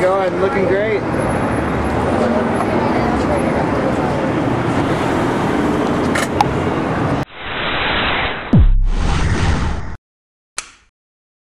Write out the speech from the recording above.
going? Looking great.